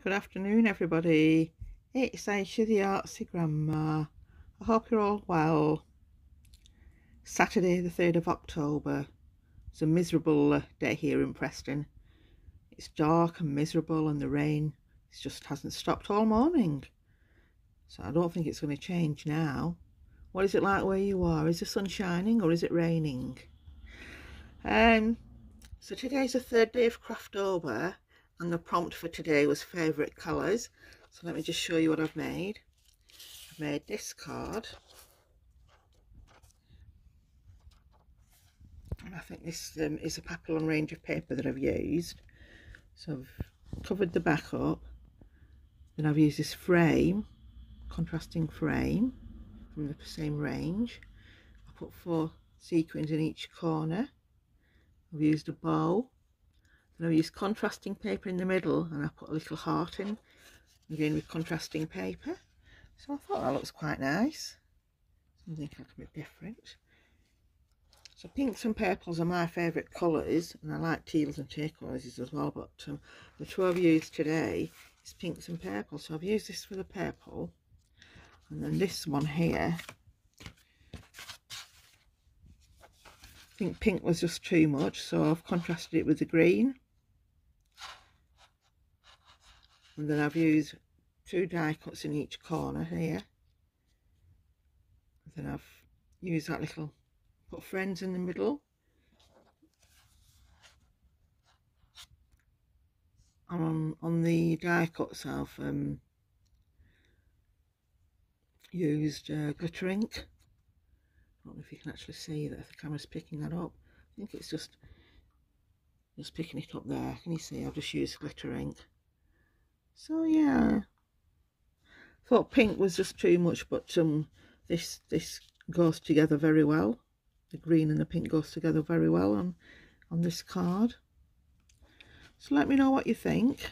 Good afternoon everybody. It's Aisha the Artsy Grandma. I hope you're all well. Saturday the 3rd of October. It's a miserable day here in Preston. It's dark and miserable and the rain just hasn't stopped all morning. So I don't think it's going to change now. What is it like where you are? Is the sun shining or is it raining? Um, so today's the third day of Craftober and the prompt for today was favourite colours. So let me just show you what I've made. I've made this card. And I think this um, is a Papillon range of paper that I've used. So I've covered the back up. Then I've used this frame contrasting frame from the same range. I put four sequins in each corner. I've used a bow and I've used contrasting paper in the middle and I put a little heart in. Again with contrasting paper. So I thought that looks quite nice. Something a little bit different. So pinks and purples are my favourite colours and I like teals and turquoises as well but um, the two I've used today is pinks and purples. So I've used this for the purple and then this one here. I think pink was just too much so I've contrasted it with the green and then I've used two die cuts in each corner here. Then I've used that little put friends in the middle. And on, on the die cuts I've um, used uh, glitter ink. I don't know if you can actually see that if the camera's picking that up. I think it's just just picking it up there. Can you see? I've just used glitter ink so yeah. Thought pink was just too much but um this this goes together very well. The green and the pink goes together very well on on this card. So let me know what you think.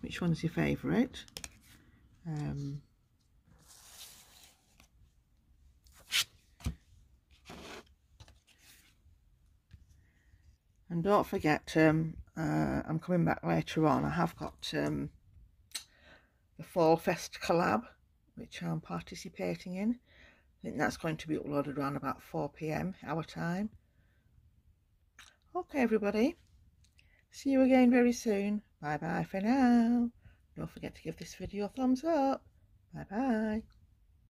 Which one's your favorite um and don't forget um uh, I'm coming back later on. I have got um the Fall Fest collab, which I'm participating in. I think that's going to be uploaded around about 4pm our time. Okay everybody, see you again very soon. Bye bye for now. Don't forget to give this video a thumbs up. Bye bye.